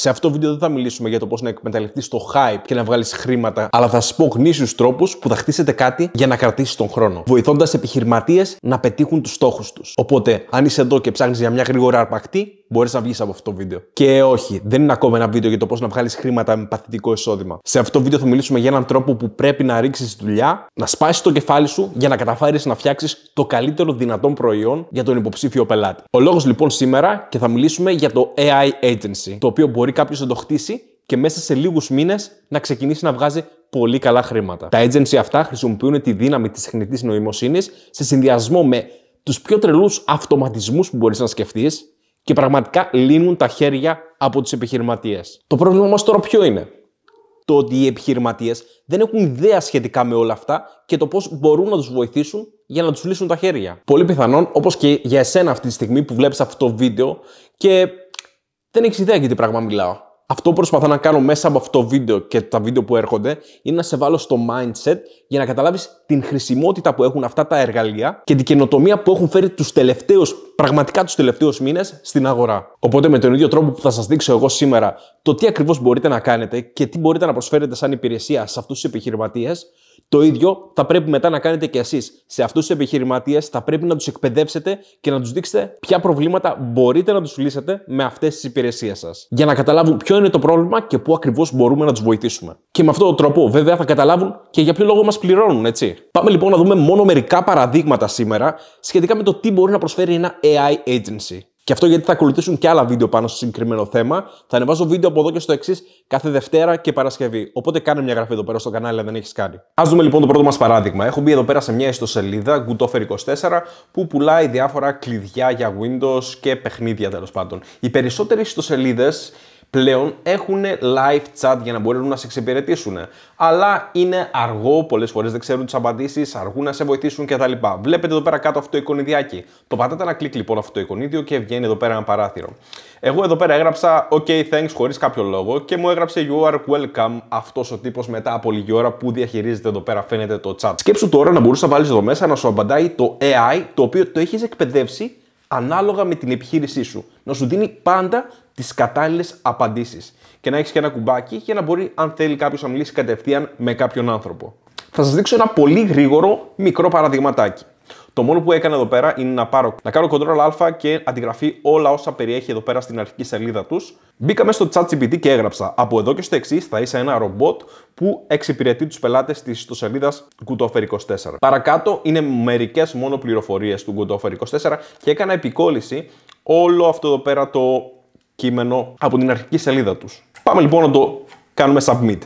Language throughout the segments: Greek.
Σε αυτό το βίντεο δεν θα μιλήσουμε για το πώς να εκμεταλλευτείς το hype και να βγάλεις χρήματα, αλλά θα σα πω γνήσιους τρόπους που θα χτίσετε κάτι για να κρατήσεις τον χρόνο, βοηθώντας επιχειρηματίες να πετύχουν τους στόχους τους. Οπότε, αν είσαι εδώ και ψάχνεις για μια γρήγορα αρπακτή, μπορείς να βγεις από αυτό το βίντεο. Και όχι, δεν είναι ακόμα ένα βίντεο για το πώς να βγάλεις χρήματα με παθητικό εισόδημα. Σε αυτό το βίντεο θα μιλήσουμε για έναν τρόπο που πρέπει να ρίξεις δουλειά, να σπάσεις το κεφάλι σου για να καταφέρεις να φτιάξεις το καλύτερο δυνατόν προϊόν για τον υποψήφιο πελάτη. Ο λόγος λοιπόν σήμερα και θα μιλήσουμε για το AI Agency, το οποίο μπορεί κάποιος να το χτίσει και μέσα σε λίγους μήνες να ξεκινήσει να βγάζει πολύ καλά χρήματα. Τα agency αυτά χρησιμοποιούν τη δύναμη της τεχνητής νοημοσύνης σε συνδυασμό με τους πιο τρελούς αυτοματισμούς που μπορείς να σκεφτείς και πραγματικά λύνουν τα χέρια από τους επιχειρηματίες. Το πρόβλημα όμω τώρα ποιο είναι; Το ότι οι επιχειρηματίες δεν έχουν ιδέα σχετικά με όλα αυτά και το πώς μπορούν να τους βοηθήσουν για να τους λύσουν τα χέρια. Πολύ πιθανόν, όπως και για εσένα αυτή τη στιγμή που βλέπεις αυτό το βίντεο και δεν έχεις ιδέα για τι πράγμα μιλάω. Αυτό που προσπαθώ να κάνω μέσα από αυτό το βίντεο και τα βίντεο που έρχονται είναι να σε βάλω στο mindset για να καταλάβεις την χρησιμότητα που έχουν αυτά τα εργαλεία και την καινοτομία που έχουν φέρει τους τελευταίους, πραγματικά τους τελευταίους μήνες στην αγορά. Οπότε με τον ίδιο τρόπο που θα σας δείξω εγώ σήμερα το τι ακριβώς μπορείτε να κάνετε και τι μπορείτε να προσφέρετε σαν υπηρεσία σε αυτούς τους επιχειρηματίες, το ίδιο θα πρέπει μετά να κάνετε και εσείς. Σε αυτούς τους επιχειρηματίες θα πρέπει να τους εκπαιδεύσετε και να τους δείξετε ποια προβλήματα μπορείτε να τους λύσετε με αυτές τις υπηρεσίες σας. Για να καταλάβουν ποιο είναι το πρόβλημα και πού ακριβώς μπορούμε να τους βοηθήσουμε. Και με αυτόν τον τρόπο, βέβαια, θα καταλάβουν και για ποιο λόγο μας πληρώνουν, έτσι. Πάμε λοιπόν να δούμε μόνο μερικά παραδείγματα σήμερα σχετικά με το τι μπορεί να προσφέρει ένα AI agency. Και αυτό γιατί θα ακολουθήσουν και άλλα βίντεο πάνω στο συγκεκριμένο θέμα. Θα ανεβάζω βίντεο από εδώ και στο εξής κάθε Δευτέρα και Παρασκευή. Οπότε κάνε μια γραφή εδώ πέρα στο κανάλι αν δεν έχεις κάνει. Α δούμε λοιπόν το πρώτο μας παράδειγμα. Έχω μπει εδώ πέρα σε μια ιστοσελίδα, Goodoffer24, που πουλάει διάφορα κλειδιά για Windows και παιχνίδια τέλος πάντων. Οι περισσότερες ιστοσελίδες πλέον έχουν live chat για να μπορούν να σε εξυπηρετήσουν. Αλλά είναι αργό, πολλές φορές δεν ξέρουν τις απαντήσεις, αργούν να σε βοηθήσουν κτλ. Βλέπετε εδώ πέρα κάτω αυτό το εικονιδιάκι. Το πατάτε ένα κλικ λοιπόν αυτό το εικονίδιο και βγαίνει εδώ πέρα ένα παράθυρο. Εγώ εδώ πέρα έγραψα OK, thanks χωρίς κάποιο λόγο και μου έγραψε You are welcome αυτός ο τύπος μετά από λίγη ώρα που διαχειρίζεται εδώ πέρα, φαίνεται το chat. Σκέψου τώρα να μπορούσες να βάλεις εδώ μέσα να σου απαντάει το AI το οποίο το έχεις εκπαιδεύσει ανάλογα με την επιχείρησή σου. Να σου δίνει πάντα τις κατάλληλες απαντήσεις. Και να έχεις και ένα κουμπάκι για να μπορεί, αν θέλει κάποιος, να μιλήσει κατευθείαν με κάποιον άνθρωπο. Θα σας δείξω ένα πολύ γρήγορο μικρό παραδειγματάκι. Το μόνο που έκανα εδώ πέρα είναι να, πάρω, να κάνω Ctrl Α και αντιγραφεί όλα όσα περιέχει εδώ πέρα στην αρχική σελίδα τους. Μπήκαμε στο ChatGPT και έγραψα από εδώ και στο εξής θα είσαι ένα ρομπότ που εξυπηρετεί τους πελάτες της ιστοσελίδας GoodOffer24. Παρακάτω είναι μερικές μόνο πληροφορίες του GoodOffer24 και έκανα επικόλυση όλο αυτό εδώ πέρα το κείμενο από την αρχική σελίδα τους. Πάμε λοιπόν να το κάνουμε submit.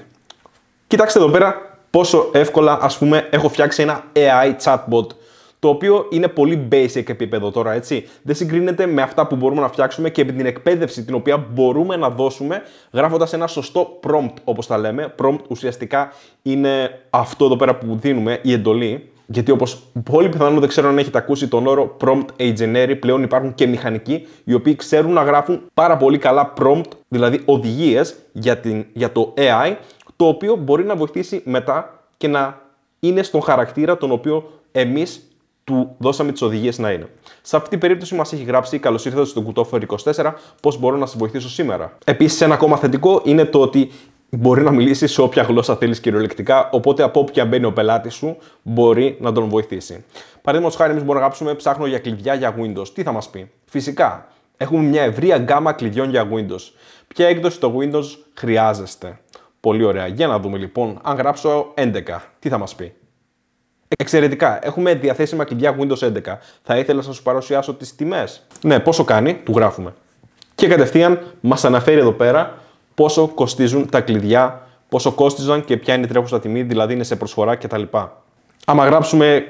Κοιτάξτε εδώ πέρα πόσο εύκολα ας πούμε έχω φτιάξει ένα AI chatbot το οποίο είναι πολύ basic επίπεδο τώρα, έτσι. Δεν συγκρίνεται με αυτά που μπορούμε να φτιάξουμε και με την εκπαίδευση την οποία μπορούμε να δώσουμε γράφοντας ένα σωστό prompt, όπως τα λέμε. Prompt ουσιαστικά είναι αυτό εδώ πέρα που δίνουμε, η εντολή, γιατί όπως πολύ πιθανόν δεν ξέρω αν έχετε ακούσει τον όρο prompt engineering, πλέον υπάρχουν και μηχανικοί οι οποίοι ξέρουν να γράφουν πάρα πολύ καλά prompt, δηλαδή οδηγίες για, για το AI, το οποίο μπορεί να βοηθήσει μετά και να είναι στον χαρακτήρα τον οποίο εμείς του δώσαμε τις οδηγίες να είναι. Σε αυτή την περίπτωση μας έχει γράψει Καλώς ήρθατε στο Κουτόφερ 24, πώς μπορώ να σα βοηθήσω σήμερα. Επίσης, ένα ακόμα θετικό είναι το ότι μπορεί να μιλήσει σε όποια γλώσσα θέλεις κυριολεκτικά, οπότε από όποια μπαίνει ο πελάτης σου μπορεί να τον βοηθήσει. Παραδείγματος χάρη, εμείς μπορούμε να γράψουμε ψάχνω για κλειδιά για Windows. Τι θα μας πει; Φυσικά, έχουμε μια ευρία γκάμα κλειδιών για Windows. Ποια έκδοση το Windows χρειάζεστε; Πολύ ωραία. Για να δούμε λοιπόν, αν γράψω 11, τι θα μας πει; Εξαιρετικά. Έχουμε διαθέσιμα κλειδιά Windows 11. Θα ήθελα να σας παρουσιάσω τις τιμές. Ναι, πόσο κάνει, του γράφουμε. Και κατευθείαν μας αναφέρει εδώ πέρα πόσο κοστίζουν τα κλειδιά, πόσο κόστιζαν και ποια είναι η τρέχουσα τιμή, δηλαδή είναι σε προσφορά κτλ. Άμα γράψουμε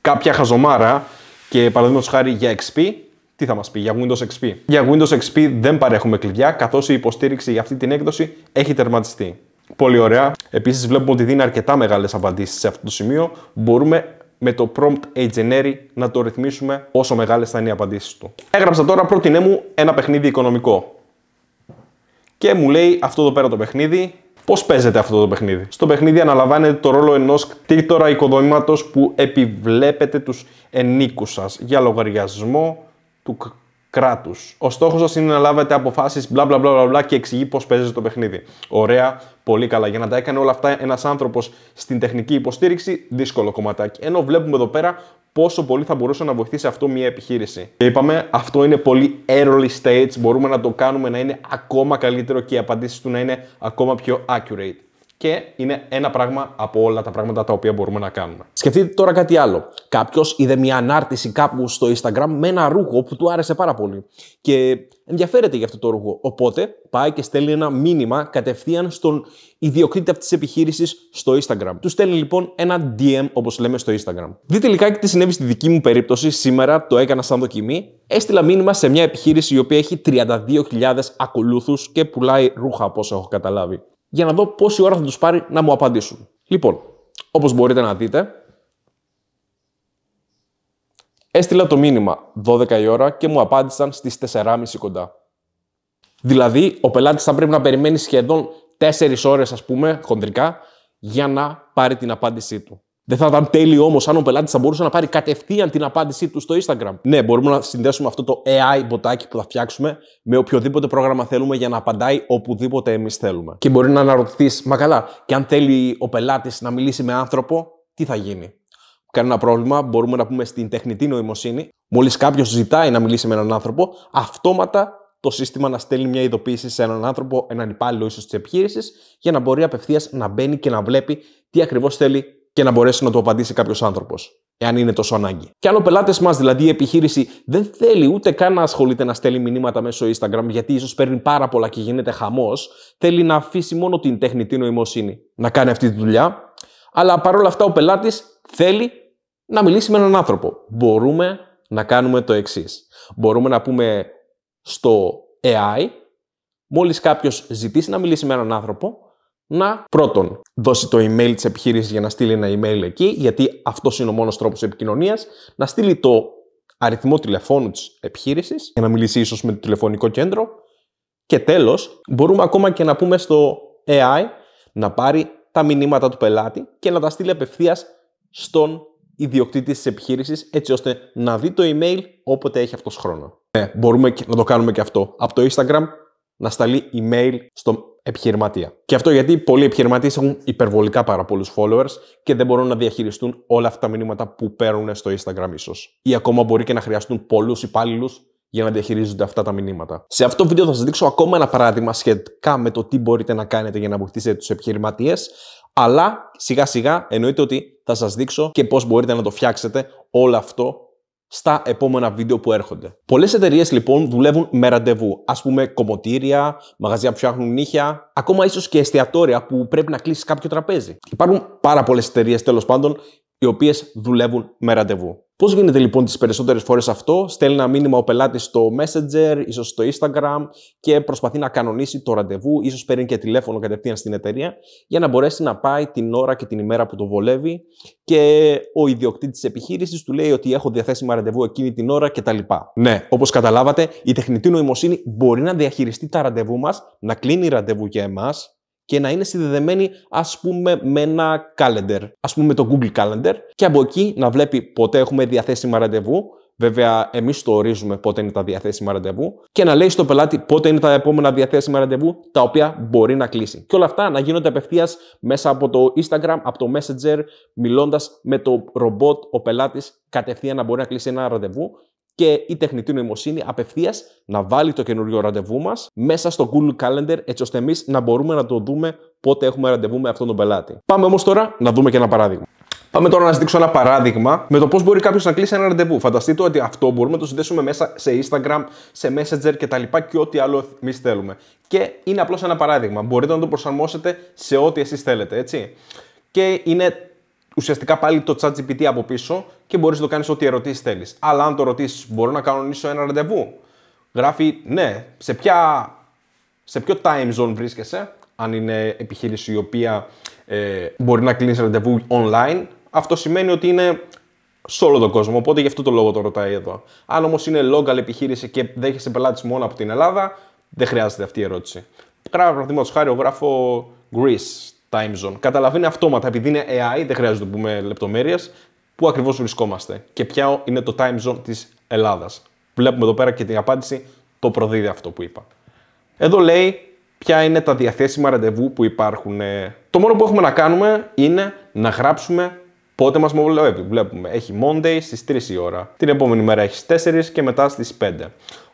κάποια χαζομάρα και παραδείγματος χάρη για XP, τι θα μας πει για Windows XP. Για Windows XP δεν παρέχουμε κλειδιά, καθώς η υποστήριξη για αυτή την έκδοση έχει τερματιστεί. Πολύ ωραία. Επίσης, βλέπουμε ότι δίνει αρκετά μεγάλες απαντήσεις σε αυτό το σημείο. Μπορούμε με το prompt engineering να το ρυθμίσουμε όσο μεγάλες θα είναι οι απαντήσεις του. Έγραψα τώρα, πρότεινέ μου ένα παιχνίδι οικονομικό και μου λέει αυτό εδώ πέρα το παιχνίδι. Πώς παίζεται αυτό το παιχνίδι; Στο παιχνίδι αναλαμβάνετε το ρόλο ενός κτήτορα οικοδομήματος που επιβλέπετε τους ενίκους σας για λογαριασμό του κράτους. Ο στόχος σας είναι να λάβετε αποφάσεις μπλα μπλα μπλα μπλα και εξηγεί πώς παίζετε το παιχνίδι. Ωραία, πολύ καλά. Για να τα έκανε όλα αυτά ένας άνθρωπος στην τεχνική υποστήριξη, δύσκολο κομματάκι. Ενώ βλέπουμε εδώ πέρα πόσο πολύ θα μπορούσε να βοηθήσει αυτό μια επιχείρηση. Και είπαμε, αυτό είναι πολύ early stage. Μπορούμε να το κάνουμε να είναι ακόμα καλύτερο και οι απαντήσεις του να είναι ακόμα πιο accurate και είναι ένα πράγμα από όλα τα πράγματα τα οποία μπορούμε να κάνουμε. Σκεφτείτε τώρα κάτι άλλο. Κάποιος είδε μια ανάρτηση κάπου στο Instagram με ένα ρούχο που του άρεσε πάρα πολύ και ενδιαφέρεται για αυτό το ρούχο. Οπότε πάει και στέλνει ένα μήνυμα κατευθείαν στον ιδιοκτήτη αυτής της επιχείρησης στο Instagram. Του στέλνει λοιπόν ένα DM, όπως λέμε στο Instagram. Δείτε λιγάκι τι συνέβη στη δική μου περίπτωση. Σήμερα το έκανα σαν δοκιμή. Έστειλα μήνυμα σε μια επιχείρηση η οποία έχει 32.000 ακολούθους και πουλάει ρούχα, όπω έχω καταλάβει για να δω πόση ώρα θα τους πάρει να μου απαντήσουν. Λοιπόν, όπως μπορείτε να δείτε, έστειλα το μήνυμα 12 η ώρα και μου απάντησαν στις 4.30 κοντά. Δηλαδή, ο πελάτης θα πρέπει να περιμένει σχεδόν 4 ώρες, ας πούμε, χοντρικά, για να πάρει την απάντησή του. Δεν θα ήταν τέλειο όμως αν ο πελάτης θα μπορούσε να πάρει κατευθείαν την απάντησή του στο Instagram. Ναι, μπορούμε να συνδέσουμε αυτό το AI μποτάκι που θα φτιάξουμε με οποιοδήποτε πρόγραμμα θέλουμε για να απαντάει οπουδήποτε εμείς θέλουμε. Και μπορεί να αναρωτηθείς, μα καλά, και αν θέλει ο πελάτης να μιλήσει με άνθρωπο, τι θα γίνει; Κανένα πρόβλημα, μπορούμε να πούμε στην τεχνητή νοημοσύνη. Μόλις κάποιος ζητάει να μιλήσει με έναν άνθρωπο, αυτόματα το σύστημα να στέλνει μια ειδοποίηση σε έναν άνθρωπο, έναν υπάλληλο ίσως της επιχείρησης, για να μπορεί απευθείας να μπαίνει και να βλέπει τι ακριβώς θέλει και να μπορέσει να το απαντήσει κάποιος άνθρωπος, εάν είναι τόσο ανάγκη. Και αν ο πελάτες μας, δηλαδή η επιχείρηση, δεν θέλει ούτε καν να ασχολείται να στέλνει μηνύματα μέσω Instagram, γιατί ίσως παίρνει πάρα πολλά και γίνεται χαμός, θέλει να αφήσει μόνο την τεχνητή νοημοσύνη να κάνει αυτή τη δουλειά. Αλλά παρόλα αυτά ο πελάτης θέλει να μιλήσει με έναν άνθρωπο. Μπορούμε να κάνουμε το εξής. Μπορούμε να πούμε στο AI, μόλις κάποιος ζητήσει να μιλήσει με έναν άνθρωπο, να πρώτον δώσει το email της επιχείρησης για να στείλει ένα email εκεί, γιατί αυτός είναι ο μόνος τρόπος επικοινωνίας, να στείλει το αριθμό τηλεφώνου της επιχείρησης για να μιλήσει ίσως με το τηλεφωνικό κέντρο και τέλος μπορούμε ακόμα και να πούμε στο AI να πάρει τα μηνύματα του πελάτη και να τα στείλει απευθείας στον ιδιοκτήτη της επιχείρησης έτσι ώστε να δει το email όποτε έχει αυτός χρόνο. Ναι, μπορούμε να το κάνουμε και αυτό. Από το Instagram να σταλεί email στο επιχειρηματία. Και αυτό γιατί πολλοί επιχειρηματίες έχουν υπερβολικά πάρα πολλούς followers και δεν μπορούν να διαχειριστούν όλα αυτά τα μηνύματα που παίρνουν στο Instagram, ίσως. Ή ακόμα μπορεί και να χρειαστούν πολλούς υπάλληλους για να διαχειρίζονται αυτά τα μηνύματα. Σε αυτό το βίντεο θα σας δείξω ακόμα ένα παράδειγμα σχετικά με το τι μπορείτε να κάνετε για να βοηθήσετε τους επιχειρηματίες. Αλλά σιγά σιγά εννοείται ότι θα σας δείξω και πώς μπορείτε να το φτιάξετε όλο αυτό στα επόμενα βίντεο που έρχονται. Πολλές εταιρείες λοιπόν δουλεύουν με ραντεβού. Α πούμε, κομμωτήρια, μαγαζιά που φτιάχνουν νύχια, ακόμα ίσως και εστιατόρια που πρέπει να κλείσεις κάποιο τραπέζι. Υπάρχουν πάρα πολλές εταιρείες τέλος πάντων οι οποίες δουλεύουν με ραντεβού. Πώς γίνεται λοιπόν τις περισσότερες φορές αυτό, στέλνει ένα μήνυμα ο πελάτης στο Messenger, ίσως στο Instagram και προσπαθεί να κανονίσει το ραντεβού, ίσως παίρνει και τηλέφωνο κατευθείαν στην εταιρεία για να μπορέσει να πάει την ώρα και την ημέρα που το βολεύει και ο ιδιοκτήτης της επιχείρησης του λέει ότι έχω διαθέσιμα ραντεβού εκείνη την ώρα κτλ. Ναι, όπως καταλάβατε, η τεχνητή νοημοσύνη μπορεί να διαχειριστεί τα ραντεβού μας, να κλείνει ραντεβού για εμάς και να είναι συνδεδεμένη ας πούμε με ένα calendar, ας πούμε με το Google Calendar. Και από εκεί να βλέπει πότε έχουμε διαθέσιμα ραντεβού, βέβαια εμείς το ορίζουμε πότε είναι τα διαθέσιμα ραντεβού. Και να λέει στο πελάτη πότε είναι τα επόμενα διαθέσιμα ραντεβού τα οποία μπορεί να κλείσει. Και όλα αυτά να γίνονται απευθείας μέσα από το Instagram, από το Messenger, μιλώντας με το ρομπότ ο πελάτης κατευθείαν να μπορεί να κλείσει ένα ραντεβού και η τεχνητή νοημοσύνη απευθείας να βάλει το καινούριο ραντεβού μας μέσα στο Google Calendar, έτσι ώστε εμείς να μπορούμε να το δούμε πότε έχουμε ραντεβού με αυτόν τον πελάτη. Πάμε όμως τώρα να δούμε και ένα παράδειγμα. Πάμε τώρα να σας δείξω ένα παράδειγμα με το πώς μπορεί κάποιος να κλείσει ένα ραντεβού. Φανταστείτε ότι αυτό μπορούμε να το συνδέσουμε μέσα σε Instagram, σε Messenger κτλ. Και, και ό,τι άλλο εμείς θέλουμε. Και είναι απλώς ένα παράδειγμα. Μπορείτε να το προσαρμόσετε σε ό,τι εσείς θέλετε, έτσι. Και είναι ουσιαστικά πάλι το chat GPT από πίσω και μπορείς να το κάνεις ό,τι ερωτήσεις θέλεις. Αλλά αν το ρωτήσεις, μπορώ να κανονίσω ένα ραντεβού. Γράφει ναι, σε, ποια, σε ποιο time zone βρίσκεσαι, αν είναι επιχείρηση η οποία ε, μπορεί να κλείνεις ραντεβού online, αυτό σημαίνει ότι είναι σε όλο τον κόσμο. Οπότε γι' αυτό το λόγο το ρωτάει εδώ. Αν όμως είναι local επιχείρηση και δέχεσαι πελάτης μόνο από την Ελλάδα, δεν χρειάζεται αυτή η ερώτηση. Γράφω παραδείγματο χάρη, εγώ γράφω Greece time zone. Καταλαβαίνει αυτόματα, επειδή είναι AI, δεν χρειάζεται να πούμε λεπτομέρειες, πού ακριβώς βρισκόμαστε και ποια είναι το time zone της Ελλάδας. Βλέπουμε εδώ πέρα και την απάντηση, το προδίδει αυτό που είπα. Εδώ λέει ποια είναι τα διαθέσιμα ραντεβού που υπάρχουν. Το μόνο που έχουμε να κάνουμε είναι να γράψουμε πότε μας βολεύει. Βλέπουμε, έχει Monday στις 3 η ώρα. Την επόμενη μέρα έχει 4 και μετά στις 5.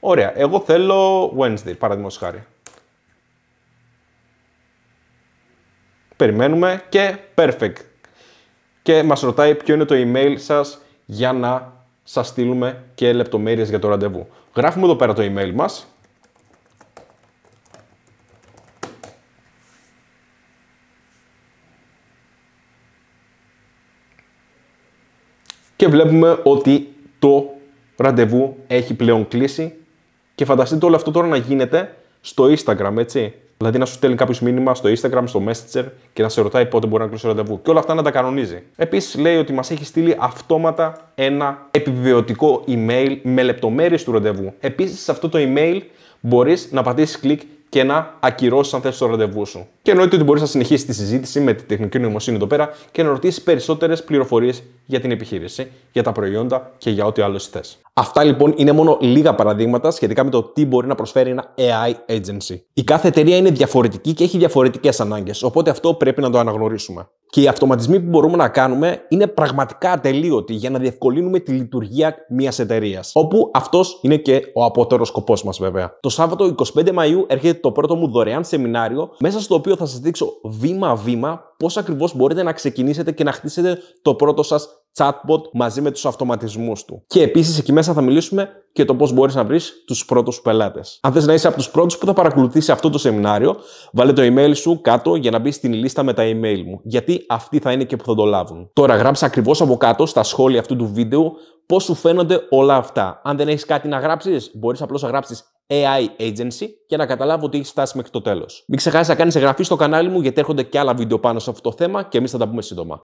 Ωραία, εγώ θέλω Wednesday, παραδείγματος χάρη. Περιμένουμε και perfect. Και μας ρωτάει ποιο είναι το email σας για να σας στείλουμε και λεπτομέρειες για το ραντεβού. Γράφουμε εδώ πέρα το email μας. Και βλέπουμε ότι το ραντεβού έχει πλέον κλείσει και φανταστείτε όλο αυτό τώρα να γίνεται στο Instagram, έτσι. Δηλαδή να σου στέλνει κάποιος μήνυμα στο Instagram, στο Messenger και να σε ρωτάει πότε μπορεί να κλείσει το ραντεβού. Και όλα αυτά να τα κανονίζει. Επίσης λέει ότι μας έχει στείλει αυτόματα ένα επιβεβαιωτικό email με λεπτομέρειες του ραντεβού. Επίσης σε αυτό το email μπορείς να πατήσεις κλικ και να ακυρώσεις αν θες το ραντεβού σου. Και εννοείται ότι μπορείς να συνεχίσεις τη συζήτηση με τη τεχνική νοημοσύνη εδώ πέρα και να ρωτήσεις περισσότερες πληροφορίες για την επιχείρηση, για τα προϊόντα και για ό,τι άλλο θες. Αυτά λοιπόν είναι μόνο λίγα παραδείγματα σχετικά με το τι μπορεί να προσφέρει ένα AI agency. Η κάθε εταιρεία είναι διαφορετική και έχει διαφορετικές ανάγκες, οπότε αυτό πρέπει να το αναγνωρίσουμε. Και οι αυτοματισμοί που μπορούμε να κάνουμε είναι πραγματικά ατελείωτοι για να διευκολύνουμε τη λειτουργία μιας εταιρείας. Όπου αυτός είναι και ο απότερος σκοπός μας, βέβαια. Το Σάββατο 25 Μαου έρχεται το πρώτο μου δωρεάν σεμινάριο, μέσα στο οποίο θα σας δείξω βήμα-βήμα πώς ακριβώς μπορείτε να ξεκινήσετε και να χτίσετε το πρώτο σας chatbot μαζί με τους αυτοματισμούς του. Και επίσης εκεί μέσα θα μιλήσουμε και το πώς μπορείς να βρεις τους πρώτους πελάτες. Αν θες να είσαι από τους πρώτους που θα παρακολουθήσει αυτό το σεμινάριο, βάλε το email σου κάτω για να μπει στην λίστα με τα email μου. Γιατί αυτοί θα είναι και που θα το λάβουν. Τώρα γράψε ακριβώς από κάτω στα σχόλια αυτού του βίντεο πώς σου φαίνονται όλα αυτά. Αν δεν έχεις κάτι να γράψεις, μπορείς απλώς να γράψεις AI Agency και να καταλάβω ότι έχει φτάσει μέχρι το τέλος. Μην ξεχάσεις να κάνεις εγγραφή στο κανάλι μου γιατί έρχονται και άλλα βίντεο πάνω σε αυτό το θέμα και εμείς θα τα πούμε σύντομα.